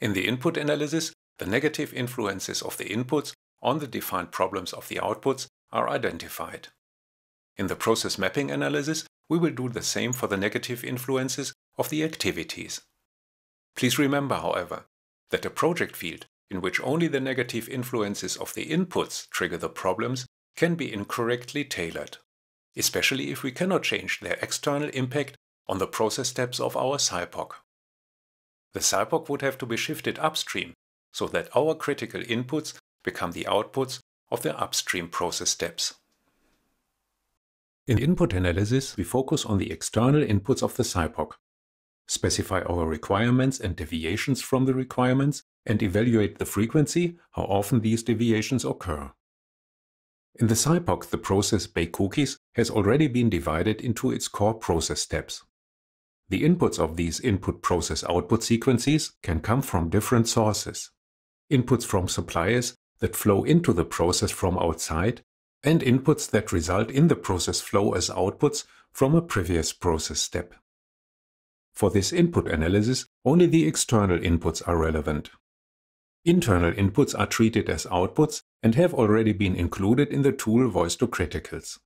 In the input analysis, the negative influences of the inputs on the defined problems of the outputs are identified. In the process mapping analysis, we will do the same for the negative influences of the activities. Please remember, however, that a project field in which only the negative influences of the inputs trigger the problems can be incorrectly tailored, especially if we cannot change their external impact on the process steps of our SIPOC. The SIPOC would have to be shifted upstream so that our critical inputs become the outputs of the upstream process steps. In input analysis, we focus on the external inputs of the SIPOC, specify our requirements and deviations from the requirements, and evaluate the frequency, how often these deviations occur. In the SIPOC, the process bake cookies has already been divided into its core process steps. The inputs of these input process output sequences can come from different sources. Inputs from suppliers that flow into the process from outside and inputs that result in the process flow as outputs from a previous process step. For this input analysis, only the external inputs are relevant. Internal inputs are treated as outputs and have already been included in the tool Voice to Criticals.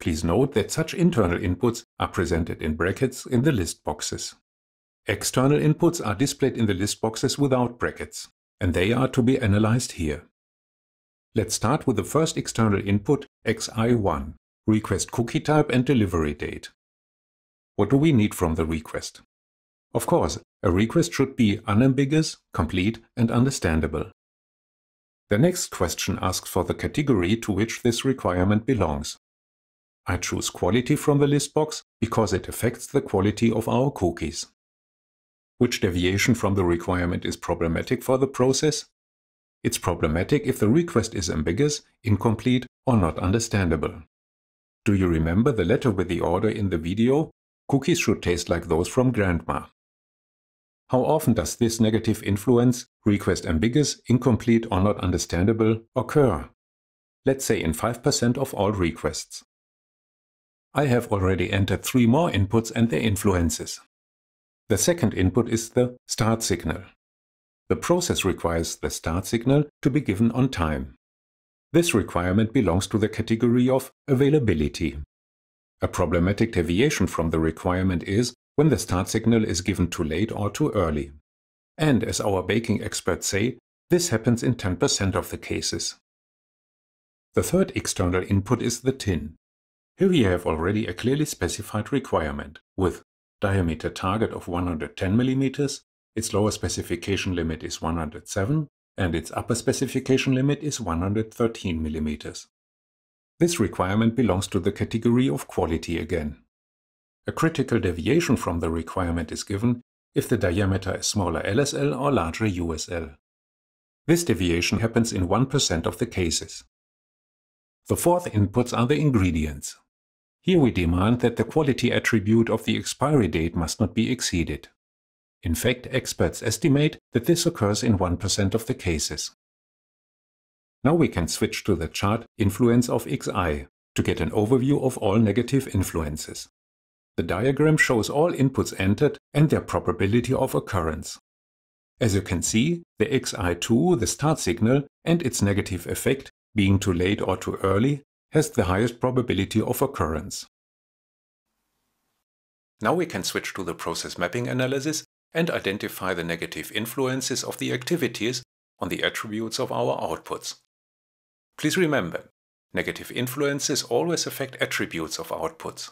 Please note that such internal inputs are presented in brackets in the list boxes. External inputs are displayed in the list boxes without brackets, and they are to be analyzed here. Let's start with the first external input, xi1, request cookie type and delivery date. What do we need from the request? Of course, a request should be unambiguous, complete, and understandable. The next question asks for the category to which this requirement belongs. I choose quality from the list box because it affects the quality of our cookies. Which deviation from the requirement is problematic for the process? It's problematic if the request is ambiguous, incomplete, or not understandable. Do you remember the letter with the order in the video? Cookies should taste like those from grandma. How often does this negative influence, request ambiguous, incomplete, or not understandable, occur? Let's say in 5% of all requests. I have already entered three more inputs and their influences. The second input is the start signal. The process requires the start signal to be given on time. This requirement belongs to the category of availability. A problematic deviation from the requirement is when the start signal is given too late or too early. And as our baking experts say, this happens in 10% of the cases. The third external input is the tin. Here we have already a clearly specified requirement, with diameter target of 110 mm, its lower specification limit is 107, and its upper specification limit is 113 mm. This requirement belongs to the category of quality again. A critical deviation from the requirement is given if the diameter is smaller LSL or larger USL. This deviation happens in 1% of the cases. The fourth inputs are the ingredients. Here we demand that the quality attribute of the expiry date must not be exceeded. In fact, experts estimate that this occurs in 1% of the cases. Now we can switch to the chart Influence of Xi to get an overview of all negative influences. The diagram shows all inputs entered and their probability of occurrence. As you can see, the Xi2, the start signal, and its negative effect, being too late or too early, has the highest probability of occurrence. Now we can switch to the process mapping analysis and identify the negative influences of the activities on the attributes of our outputs. Please remember, negative influences always affect attributes of outputs.